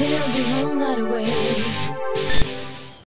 damn the whole night away.